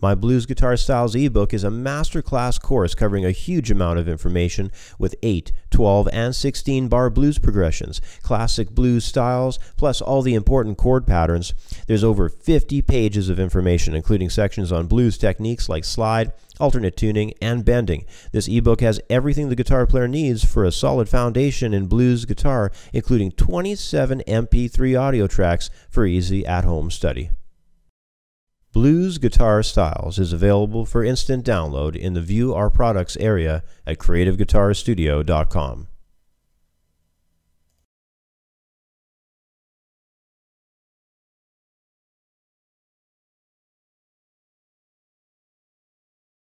My Blues Guitar Styles ebook is a masterclass course covering a huge amount of information with 8, 12, and 16 bar blues progressions, classic blues styles, plus all the important chord patterns. There's over 50 pages of information, including sections on blues techniques like slide, alternate tuning, and bending. This ebook has everything the guitar player needs for a solid foundation in blues guitar, including 27 MP3 audio tracks for easy at home study. Blues Guitar Styles is available for instant download in the View Our Products area at CreativeGuitarStudio.com.